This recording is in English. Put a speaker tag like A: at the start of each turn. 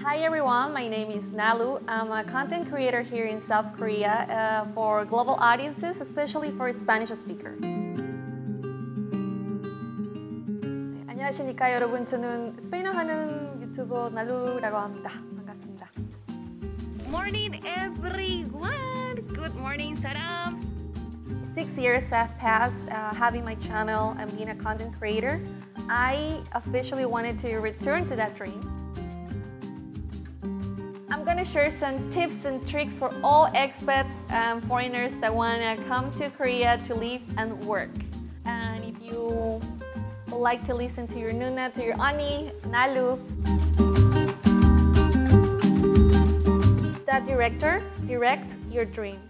A: Hi everyone, my name is Nalu. I'm a content creator here in South Korea uh, for global audiences, especially for Spanish speaker. 네, 안녕하십니까 여러분. 저는 스페인어 하는 유튜버 나루라고 합니다. 반갑습니다.
B: morning, everyone. Good morning, Sarams.
A: Six years have passed uh, having my channel and being a content creator. I officially wanted to return to that dream. I'm gonna share some tips and tricks for all expats and foreigners that wanna come to Korea to live and work. And if you would like to listen to your Nuna, to your Unnie, Nalu, that director, direct your dream.